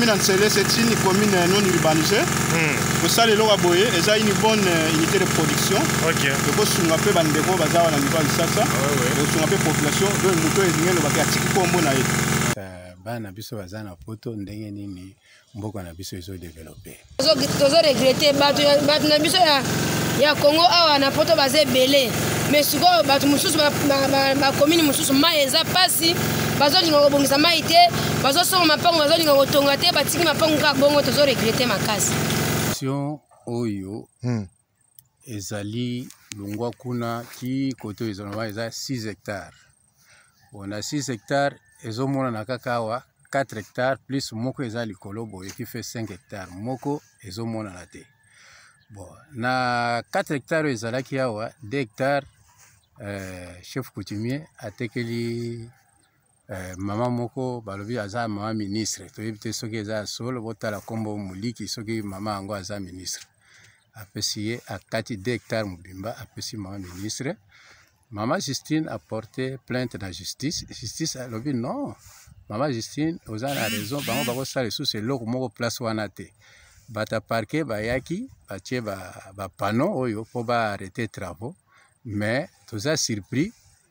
ekomi na nselese tini commune non urbanise hmm. kosala eloko ya boye eza une bonne euh, unité de production ekosunga mpe bandeko oyo baza wana niveau ya lisasa ekosunga mpe population oyo moto oyo elingi elobaki atiki nkombo na ye bana biso baza na poto ndenge nini mboka na biso ezodevelope tozo regrete bato na biso ya congo awa na poto baza ebele mais sikoyo bato mosusu bakomini mosusu mai eza mpasi bazolinga kobongisa mai te bazosomba mapango bazolinga kotonga te batiki mapango kaka bongo tozo regrete makasi oyo hmm. ezali longwa kuna ti koto ezalama eza 6 hectare ona 6 hectare ezomonana kaka awa 4 hectare plus moko eza likolo boye ki fait 5 hectare moko ezomonana te bon na 4 hectare oyo ezalaki awa 2 hectare euh, chef coutumier atekeli Eh, mama moko balobi aza mama ministre toyebi te soki eza ya solo botala nkombo moliki soki mama yango aza ministre apesi ye akati 2 hectare mobimba apesi mama ministre mama justine aporte plainte na justice justice alobi non mama justine oza na raison bango bakosala lisusu eloko moko place wana te bato ya parke bayaki batie bapano ba oyo mpo baarrete travaux mais toza surpris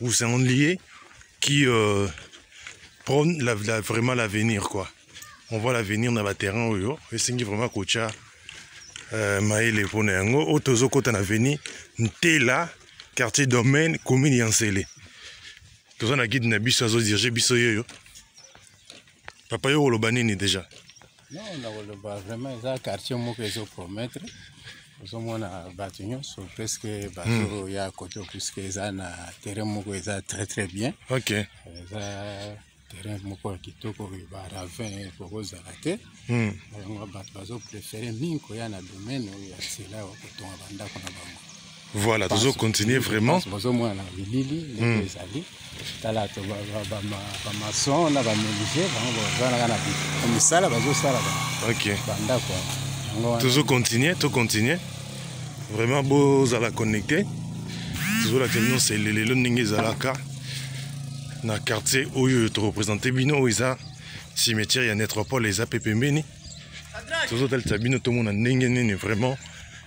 ou c'est un lié qui euh, prône la, la, vraiment l'avenir quoi on voit l'avenir na baterrain oyo esengi vraiment kotya euh, mayele mpo na yango oyo tozokɔta na veni ntela quartier domaine commune ya nsele toza na guide na biso azodirige biso yeyo papa yo oloba nini déjà Non, nakoloba vraiment eza quartier moko ezo promettre ozomona bato nyonso presque bazoya hmm. koto puisque eza na terrain moko eza très très bien ok eza terrain moko ya kitoko oyo baravin kokozala te hmm. yango bato bazoprefere mingi koya na domaine oyo ya sila kotonga bandako na bango Voilà, tozo continuer vraiment. Bozo mwana bilili ndenge hmm. ezali. Tala to ba ba ba maçon na ba menuisier bango bazana kana bi. Misala bazo sala ba. OK. Banda quoi. Tozo continuer, to continuer. Vraiment beau à la connecter. Tozo la tenir c'est le lelo ndenge ezalaka. Na quartier oyo to représenter bino eza cimetière ya Netropole eza pe pembeni. Tozo talisa bino to mona ndenge nini vraiment.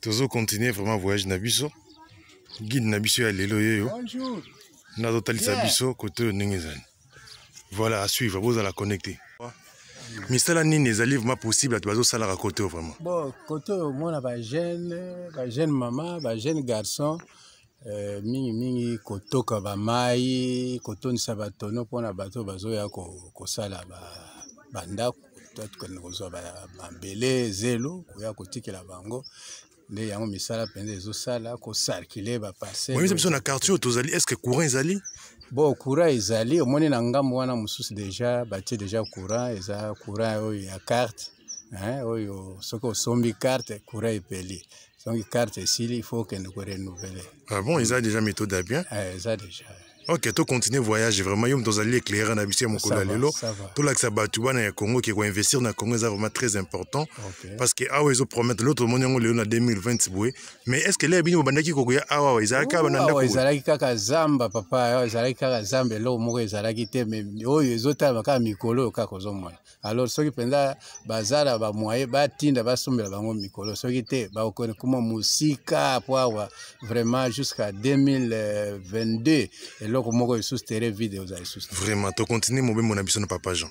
tozo continuer vraiment voyage na biso guide na biso ya lelo yeyo nazotalisa yeah. biso kote oyo ndenge ezali voilà à suivre bozala connecté misala nini ezali vraiment possible bato bazosalaka kote oyo vraiment bon kote oyo omona bajeune bajeune mama bajeune garçon eh, mingi mingi kotoka bamai kotondisa batono mpo na bato bazoya kosala bandako to tokende kozwa mabele zelo koya kotikela bango nde yango misala mpenza ezosala kosarkile baparcelle biso na quartier tozali est ce que courant ezali bon courant ezali omoni na ngambo wana mosusu deja batie deja courant eza courant oyo ya carte hein, oyo soki osombi carte courant epeli soki carte esili il faut okende ko renouveler ah bon eza déjà méthode ya bien eh, eza déjà ok tocontinue voyage vraiment yo moto ozali éclaireur na biso ya mokolo ya lelo tolakisa bato bana ya congo ke koinvestir na congo eza vraiment très important okay. parce que awa ezo promettre lelo tomoni yango lelo na 2020 boye mais est ce que lea bino bobandaki kokoya awa ezalaki kaka na ndako ezalaki kaka zamba papa ezalaki kaka zamba eloko moko ezalaki te mais oyo ezotalama kaka mikolo oyo kaka ozomona alors soki mpenza baza na bamoye batinda basombela bango mikolo soki te bakokende kuma mosika mpo awa vraiment jusqu'à 2022 eloko moko lisusu tere vide oza lisusu vraiment tokontinue mobembo na biso na papa jean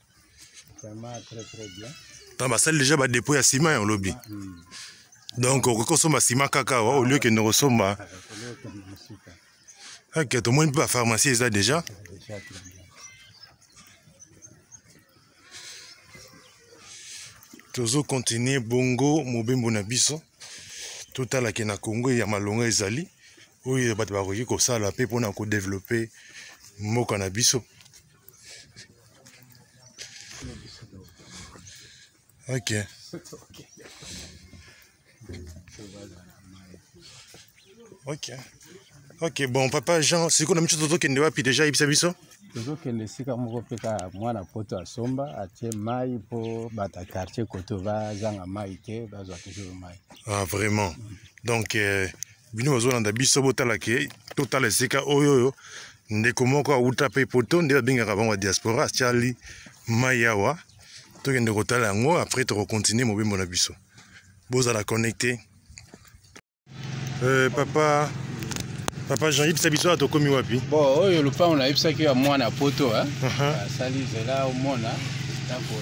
na basali deja badepot ya sima ya olobi donc okoki kosomba sima kaka awa olio kende kosomba ake tomoni mpe bapharmacie eza deja tozo continue bongo mobembo na biso totalake na congo ya malonga ezali oyo bato bakoki kosala mpe mpona kodevelope mboka na biso Ok. Ok. Ok, bon, papa Jean, c'est quoi la même chose que nous puis déjà, il s'est ça tozokende esika moko mpe kaka mwana poto asomba atie mai mpo bata quartier koto bazanga mai te bazwa toujours mai ah vraiment donc euh... bino bazolanda biso botala ke totala esika oyo oyo ndeko moko awuta mpe poto nde babengaka bango ya diaspora atiali mai awa tokende kotala yango après tokokontinue mobembo na biso bozala connecte euh, papa papa jean yebisa biso awa tokomi wapi bon oyo lopango nayebisaki ya mwana poto asali zela omona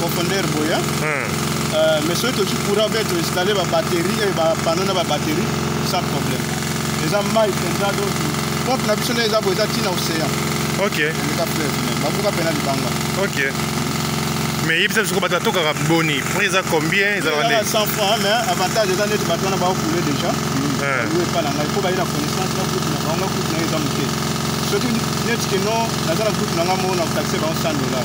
profondeur boye euh, mais soki toki courant mpe toinstalle babatterie eh, bapano na babatterie sans problème eza mai mpenza donc pompe na biso nde eza boye eza ntina océan ok eleka fleuve mais babuka mpena libanga ok mais yebisa biso bato atokaka boni prix eza combien ezalaka nde 100 francs mais avantage eza neti bato wana baokule déjà oyo epa na ngai mpo baye na connaissance na groupe na bango groupe na yo eza moke soki neti keno naza na groupe na ngai moko na kotakise bango 100 dollar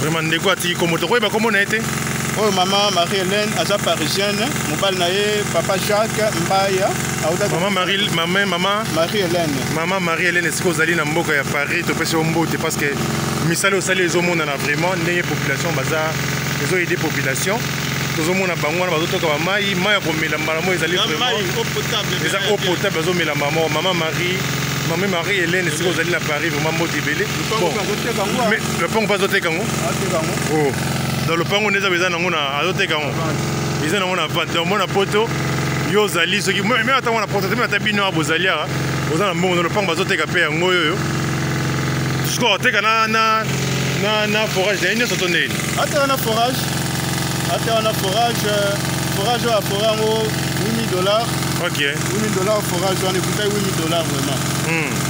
vraiment ndeko atiki kombo te koyeba kombo na ye te oyo mama marie hélène aza parisienne mobali na ye papa jacques mbaya mama marie mama mama marie hélène mama marie hélène esika ozali na mboka ya paris topesi yo mbote parce que misala osali ezomonana vraiment ndenge population baza ezo aider population tozomona bango wana bazotoka bamai mai ya komela mbala moko ezali eza eau potable bazomela mama mama marie mame marie hélène esika ozali na paris vraiment mbote ebele lopango mpe azoteka yango oh. donc lopango nde eza nango na azoteka yango eza nango na vente donc mona poto yo ozali soki meme ata mwana poto te meme ata bino awa bozali awa oza na mbongo na lopango bazoteka mpe yango oyo oyo sikoyo oteka na na na na forage na ye nyonso to ndeni ateka na forage ateka na forage euh, forage oyo afora yango 8000 dollars ok 8000 dollars forage wana ekutaki 8000 dollars vraiment hmm.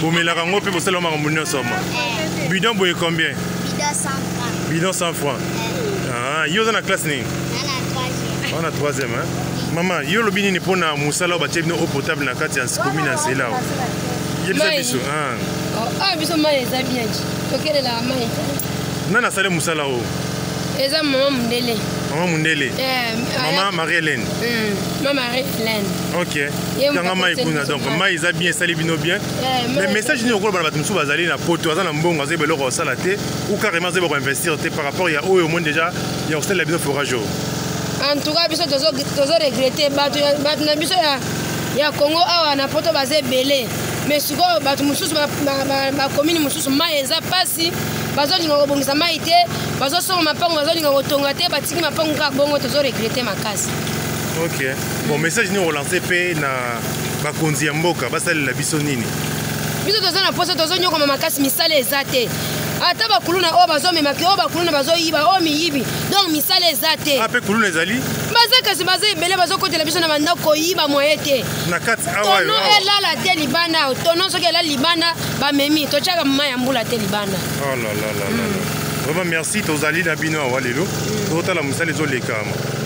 bomelaka yango mpe bosalaka makambo nyonso ama eh. bidon boye combien bidon 100 franc eh. ah, yo oza na classe nini oza na 3e mama yo olobi nini mpo na mosala oyo batie bino eau potable na kati ya komi na nzela o yebisa biso ah. oh, ah, biso mai eza bien tokelelaka mai nani asali mosala oyo eza mama mondele mama mondele eh, mama marie hélène hmm, mama marie hélène ok tanga mai kuna donc mai eza bien esali bino bien eh, mais message nini okoloba na bato mosusu bazali na poto aza na mbongo aza beloko kosala te ou carrément aza beloko investir te par rapport ya oyo omoni déjà ya kosalela bino forage oyo en tout cas biso tozo regrette bato na biso ya congo awa na poto baza ebele mais sikoyo bato mosusu bakomini mosusu mai eza mpasi bazolinga kobongisa mai te bazosomba mapango bazolinga kotonga te batiki mapango kaka bongo tozo regrette makasi okay. bon message nini olanse mpe na bakonzi ya mboka basalela biso nini biso toza na mposa tozonyokoma makasi misala eza te ata bakuluna oyo bazomemaki oyo bakuluna bazoyiba oyo miyibi donc misala eza te ape ah, kuluna ezali baza kasi baza ebele bazokotela biso na bandako koyiba moye te tono elala te libanda tono soki elali libanda bamemi totyaka mama ya mbula te libanda oh hmm. vraiment merci tozali na bino awa lelo hmm. totala mosala ezolekama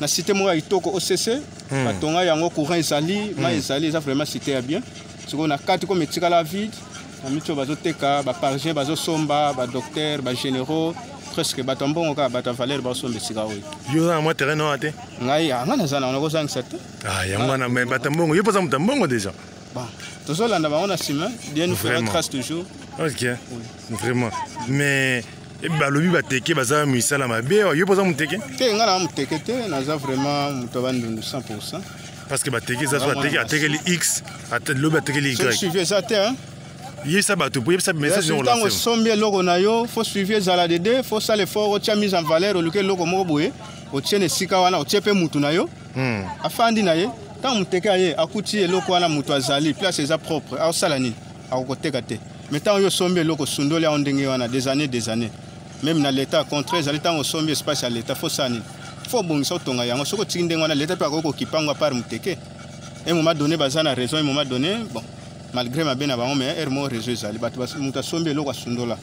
na site moko ya kitoko occ hmm. batonga yango courant ezali hmm. mai ezali eza vraiment site ya bien sikoyo na kati komi etikala vide na miti oyo bazoteka baparisien bazosomba badocteur bagénéraux presque bato ya mbongo kaka bato ya valeur baosomba esika oyo yo oza na mwa terrain oyo te ngai ah, ngai naza nango nakozangisa te ah, yango wana me bato ya mbongo yo mpoza moto ya mbongo déjà bon tozolanda bango na nsima bien nous fera trace toujours ok vraiment mais Eh, balobi bateke baza misala mabe yo mpoza moteke te ngai naa moteke te naza vraiment moto ya bandundu 100 pourcent parce que bateke eza so ateke atekeli x lobi atekeli ysuivi eza te yebisa bato po yebisa messagentango osombi eloko na yo fo suivi ezala dede fo sala effort otya mise en valeur oluki eloko moko boye otye na esika wana otye mpe motu na yo hmm. afandi na ye ntango moteke aye akuti eloko wana moto azali place eza propre aosala nini akokoteka te mais ntango yo osombi eloko osundoli yango ndenge wana des années des années meme na leta contraire ezali ntango osombi espace ya leta fosala nini fo obongisa otonga yango soki otiki ndenge wana leta mpe akoki kokipa yango apart moteke e moment donné baza na raison e moment donné bon malgré mabe na bango mais heure moko réseau ezali bato moto asombi eloko asundola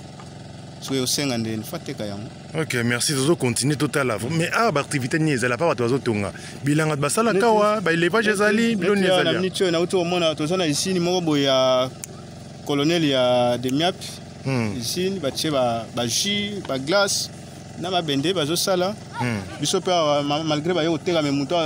soki osenga ndeni fo ateka yango ok merci tozo continue totala mais awa ah, baactivité nini ezali apa bato bazotonga bilanga basalaka awa baelevage ezali biloni ezali miniti oyo nauti komona toza na isini moko boye ya colonel ya demiap hmm. usine batie bajus baglace na mabende bazosala hmm. biso mpe awa malgré baye koteka me moto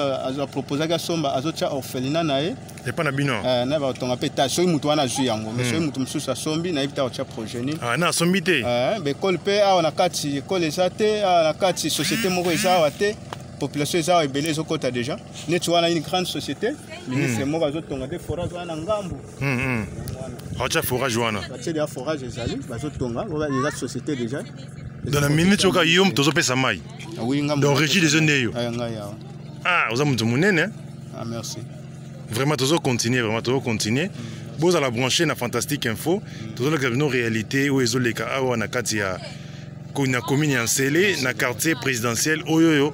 aproposaki asomba azotya orphelina na ye epa na bino eh, na batonga mpe ta soki moto wana azwi yango me hmm. soki moto mosusu asombi nayebi te akotya projet nini ah, na asombi te eh, baekole mpe awa na kati ekole eza te awa na kati société moko eza awa te population eza awa ebele ezokɔta déjà neti wana une grande société ministre moko azotonga te forage wana na ngambo Hmm, hmm. atia forage wana batie deja forage ezali bazotonga eza société déjà dans la minute oyoka yo moto ozopesa mai ah donc régi des nde yo ah oza moto monene ah, merci vraiment tozo continuer vraiment tozo continuer hmm. bozala branché na fantastique info tozolaka bino réalité oyo ezoleka awa na kati ya na commune ya nsele na quartier présidentiel oyoyo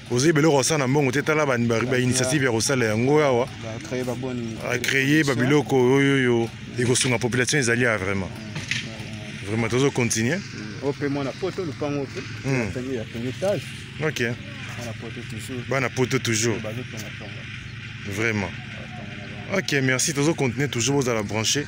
ozwi biloko kosala na mbongo te tala bainitiative ya kosala yango awa acreye babiloko oyo oyo ekosunga population ezali ya vraiment vraiment tozo continue hmm. ope mwana poto lupango ope hmm. ya premier etage ok bana poto toujours vraiment ok merci tozo continue toujours bozala branche hmm.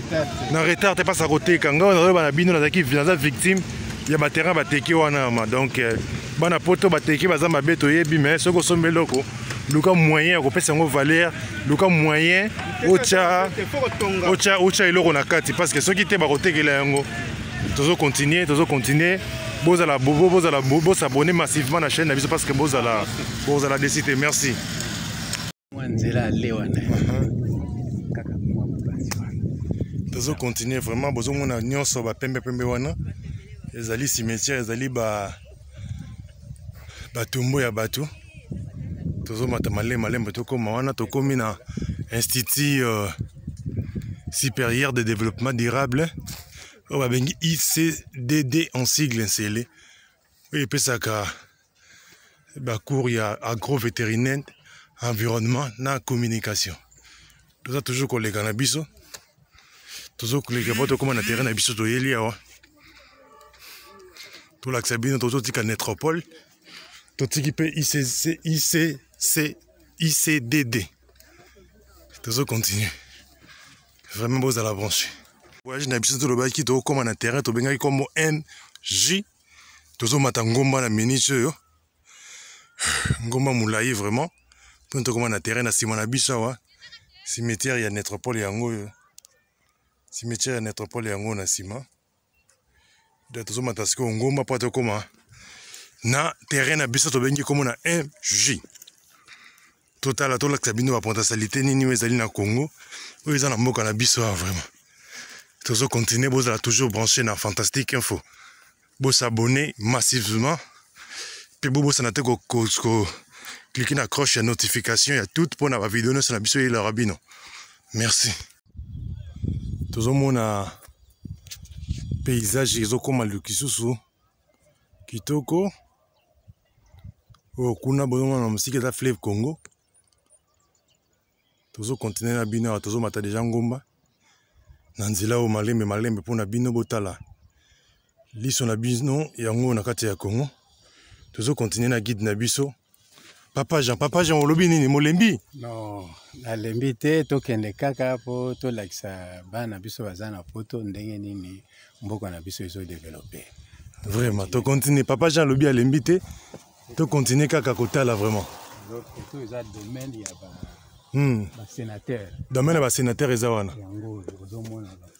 na retard te mpasa koteka ngai nazoyeba na bino nazalaki naza victime ya baterrain bateki wana ma donc euh, bana poto bateki baza mabe toyebi mais soki osombi eloko luka moyen ya kopesa yango valeur luka moyen otya otya otya eloko na kati parce que soki te bakotekela yango tozo continuer tozo continuer bozala bobo bozala bosabone massivement na chaîne na biso parce que bozala bozala desite merci mwa nzela ya lewa na kaka mwa mopanzi wana tozo continue vraiment bozomona nyonso bapembepembe wana ezali cimetière ezali ba batumbu ya bato tozomata malembe malembe tokóma wana tokómi na institut euh, supérieur de développement durable oyo babengi icdd en sigle nsele oyo epesaka ba cours ya agro vétérinaire environnement na communication toza toujours koleka na biso tozo koleka po tokóma na terrain na biso toyeli awa tolakisa bino tozotika nétropole totiki mpe icdd tozo continue vraiment bozala branche voyage na biso tolobaki tokóma na terrain tobengaki nkombo mj tozomata ngomba na minute oyo ngomba molai vraiment mpona tokoma na terrain na nsima na biso awa cimetière ya netropole yango oyo cimetière ya netropole yango na nsima da tozomata sikoyo ngomba mpo tokoma na terrain na biso tobengi komona mj totala tolakisa bino bapotentialité nini oyo ezali na congo oyo eza na mboka na biso awa vraiment tozo continuer bozala toujours branché na fantastique info bosabonne massivement mpe bobosana te koklike na croche ya notification ya toute mpo na bavideo nyonso na biso eyelaka bino merci tozomona paysage ezokoma lisusu kitoko oyo kuna bozomona na mosika eza fleuve congo tozo continue na bino awa tozomata deja ngomba na nzela oyo malembe malembe mpo na bino botala liso na bino yango na kati ya congo tozo continue na guide na biso papa jean papa jean olobi nini molembi non nalembi te tokende kaka mpo tolakisa bana na biso baza na poto ndenge nini mboka na biso ezodevelope vraiment tokontinue papa jean alobi alembi te tokontinue kaka kotala vraiment poto eza domaine ya ba Hmm. basénateur domaine ya basénateur eza wana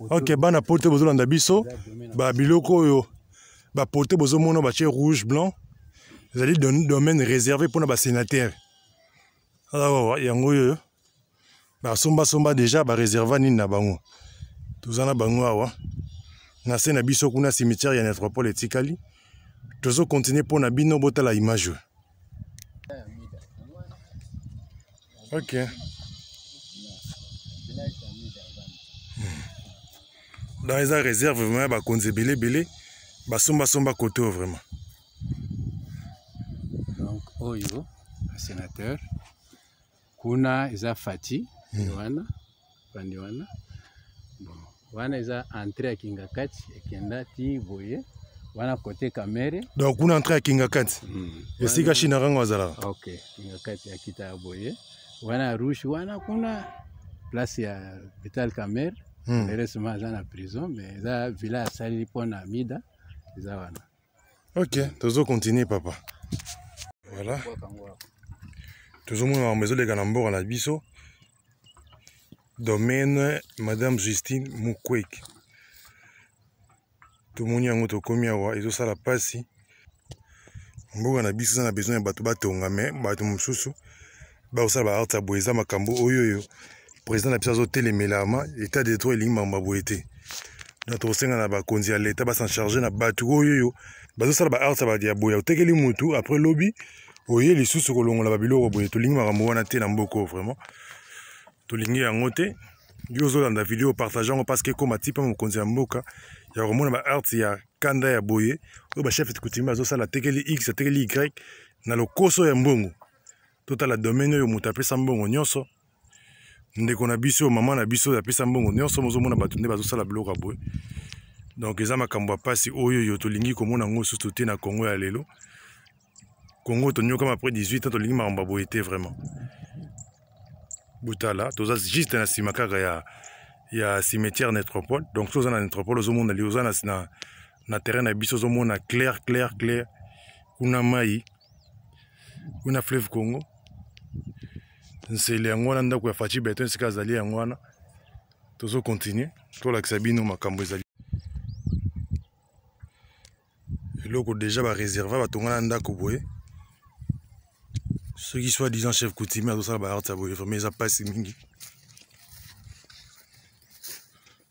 ok bana poto bozolanda biso babiloko oyo ba porte bozo mona ba chez rouge blanc ezali domaine réservé pour ba sénateur alors ah, yango yo ba somba somba déjà ba réserva ni na bango tozana bango awa na se na biso kuna cimetière ya nétropole etikali tozo continuer pour na bino botala image Ok. Donc ils ont réserve vraiment ba konze belé belé ba somba somba koto vraiment. Donc oyo sénateur kuna eza fati hmm. wana fandi wana bon wana eza entrée ya kingakati ekenda ti boye wana kote kamere donc kuna entrée ya kingakati hmm. esika mm. shinarango azalaka ok kingakati akita ya boye wana rouge wana kuna place ya vital kamere mm. heureusement aza na prison mais eza villa asali mpo na mida eza wana ok tozo continue papa voilà tozomona makambo ezoleka na mboka na biso domaine madame justine mukweke tomoni yango tokomi awa ezosala mpasi mboka na biso eza na besoin ya bato batonga me bato mosusu bakosala ba arte ya boye eza makambo oyoyo président na biso azotelemelama état de droit elingi makambo ya boye te donc tokosenga na bakonzi ya leta basan charge na bato oyoyo bazosala ba arte ya boye otekeli motu après lobi oye lisusu kolongola babiloko boye tolingi makambo wana te na mboko vraiment tolingi yango te yo ozolanda video partage yango parce que ekoma ti mpe mokonzi ya mboka ya komona ba arte ya kanda ya boye oyo bachef coutumier azosala atekeli x atekeli y na lokoso ya mbongo totala domaine oyo moto apesa mbongo nyonso ndeko na biso mama na biso oyo apesa mbongo nyonso mozomona bato nde bazosala biloko ya boye donc eza makambo ya mpasi oyo yo tolingi komona yango susu te na congo ya lelo congo tonyokama après 18 ans tolingi makambo ya boye te vraiment botala toza juste na nsima kaka ya ya cimetière netropole donc so oza na netropole ozomona li oza na na terrain na biso ozomona clair clair clair kuna mai kuna fleuve congo nsele yango wana ndako ya faci beton esika azali yango wana tozo continue tolakisa bino makambo ezali eloko deja bareserva batonga na ndako boye soki soit disant chef coutumier azosala baarte ya boye vraimen eza mpasi mingi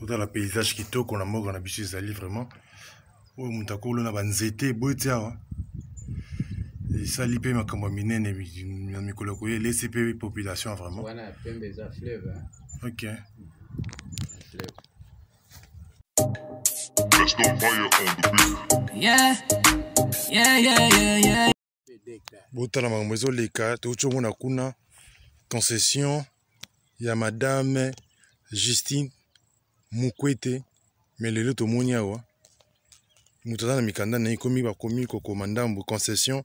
totala paysage kitoko na mboka na biso ezali vraiment oyo moto akolo na banzete eboti awa esali mpe makambo ya minene na mikolo ya koya elesi mpe population vraiment ok Yeah, yeah, yeah, yeah, yeah. botala makambo ezoleka touti omona kuna concession ya madame justine mukwete me lelo tomoni awa moto aza na mikanda na ye komi bakomi kokoma ndambo concession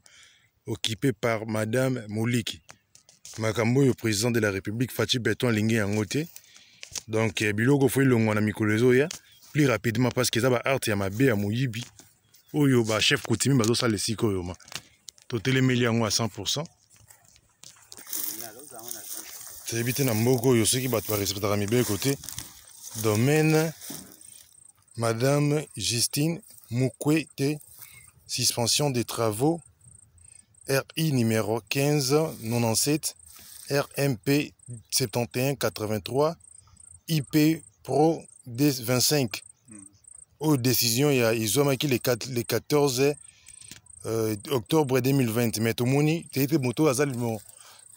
occupé par madame moliki makambo oyo président de la république faci beton alingi yango te donc eh, biloko fo elongwa na mikolo ezoya plus rapidement parce que eza baarte ya mabe ya moyibi oyo ba chef coutumier bazosala esika oyo ma totelemeli yango ya 100 toyebi te na mboka oyo soki bato barespectaka mibeko te domaine madame justine mukwe te suspension des travaux RI numéro 1597 RMP 7183 IP Pro 25 hmm. oyo décision ya ezwamaki le 14 euh, octobre 2020 mais tomoni te ete moto oyo aza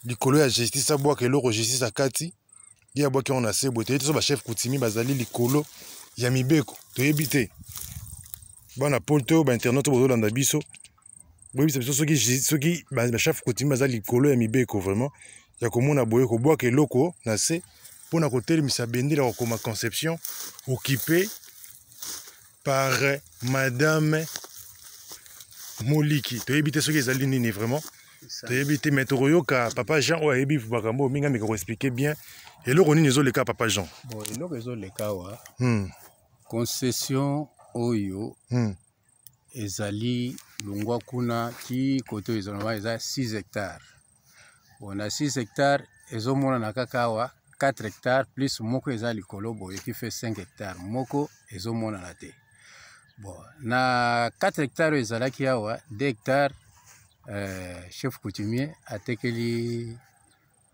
likolo ya justice abwaka eloko justice akati ye abwaki yango na se boye toyebi te so bachef coutumier bazali likolo ya mibeko toyebi te bana poto bainternet oyo bozolanda biso boyebisa biso soki soki bachef coutumier baza likolo ya mibeko vraiment ya komona boye kobwaka eloko na se mpo na kotelemisa bendele ya kokoma conception okipe par madame moliki toyebi te soki ezali nini vraiment toyebi te mais tokoyoka papa jean oyo ayebi makambo oyo mingi ameka koexplike bien eloko nini ezoleka papa jean bon, eloko ezoleka wa hmm. concession oyo hmm. ezali longwa kuna ti koto ezalama eza 6 hectare bona 6 hectare ezomonana kaka awa 4 hectare plus moko eza likolo boye ki fait 5 hectare moko ezomonana te bon na 4 hectare oyo ezalaki awa 2 hectare euh, chef coutumier atekeli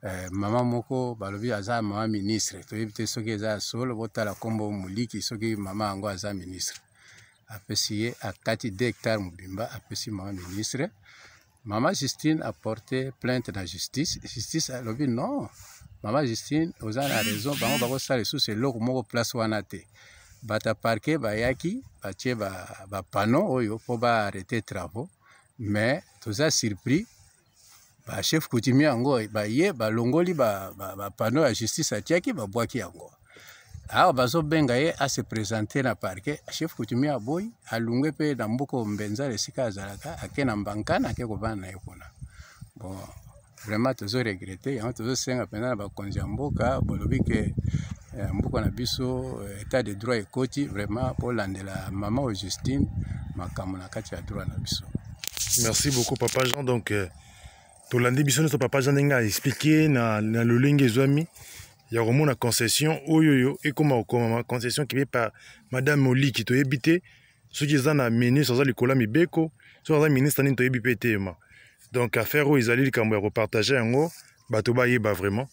Eh, mama moko balobi aza mama ministre toyebi te soki eza ya solo botala nkombo moliki soki mama yango aza ministre apesi ye akati 2 hectare mobimba apesi mama ministre mama justine aporte plainte na justice justice alobi non mama justine oza na raison bango bakosala lisusu eloko moko place wana te bato ya parke bayaki batie bapano ba oyo mpo baarrete travaux mais toza surpris ba chef coutumier yango baye balongoli ba, ba, ba panneau ya justice atiaki babwaki yango awa bazobenga ye ase presente na parke chef coutumier aboyi alungue mpe na mbuko mbenza esika azalaka ake na mbankana ake kovanda na ye kuna bon vraiment tozo regrete yango tozosenga mpenza na bakonzi ya mboka bolobi ke Eh, mboka na biso eh, etat de droit ekoti vraiment bolandela mama augustine makambo na kati ya droit na biso merci beaucoup papa jean donc euh, tolandi biso nyonso papa jean ndenge aexplike na, na lolenge ezwami ya komona concession oyo oyo ekoma kokomama concession kibe par madame moliki toyebi te soki eza na ministre aza likolo ya mibeko soki aza ministre nini toyebi mpe eteyema donc affaire oyo ezali likambo ya kopartage yango bato bayeba vraiment